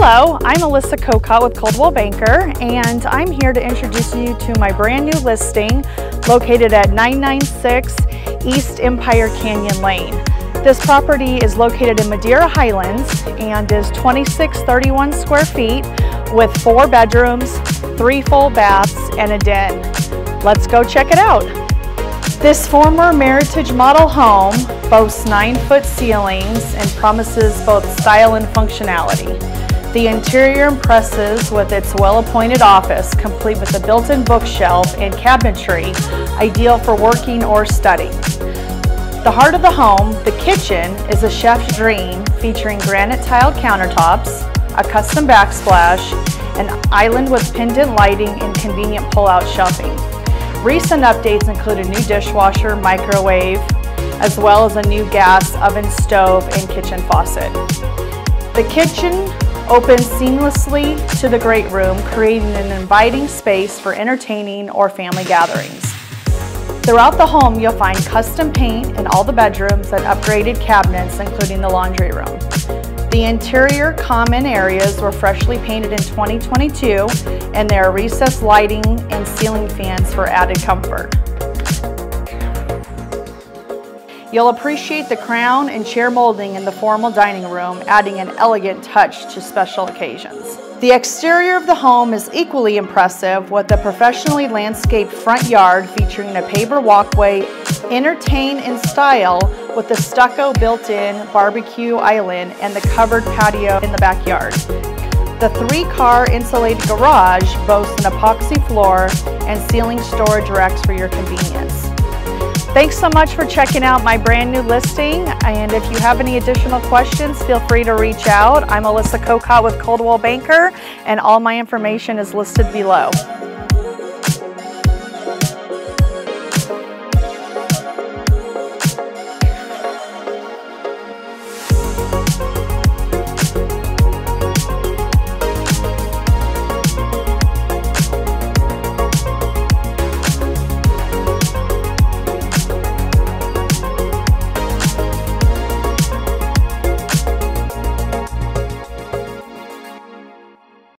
I'm Alyssa Kokot with Coldwell Banker and I'm here to introduce you to my brand new listing located at 996 East Empire Canyon Lane. This property is located in Madera Highlands and is 2631 square feet with four bedrooms, three full baths, and a den. Let's go check it out. This former Meritage model home boasts nine foot ceilings and promises both style and functionality. The interior impresses with its well-appointed office, complete with a built-in bookshelf and cabinetry, ideal for working or studying. The heart of the home, the kitchen, is a chef's dream featuring granite tiled countertops, a custom backsplash, an island with pendant lighting and convenient pull-out shelving. Recent updates include a new dishwasher, microwave, as well as a new gas oven stove and kitchen faucet. The kitchen opens seamlessly to the great room, creating an inviting space for entertaining or family gatherings. Throughout the home, you'll find custom paint in all the bedrooms and upgraded cabinets, including the laundry room. The interior common areas were freshly painted in 2022, and there are recessed lighting and ceiling fans for added comfort. You'll appreciate the crown and chair molding in the formal dining room, adding an elegant touch to special occasions. The exterior of the home is equally impressive with a professionally landscaped front yard featuring a paver walkway, entertain in style with the stucco built-in barbecue island and the covered patio in the backyard. The three-car insulated garage boasts an epoxy floor and ceiling storage racks for your convenience. Thanks so much for checking out my brand new listing. And if you have any additional questions, feel free to reach out. I'm Alyssa Kokot with Coldwell Banker, and all my information is listed below.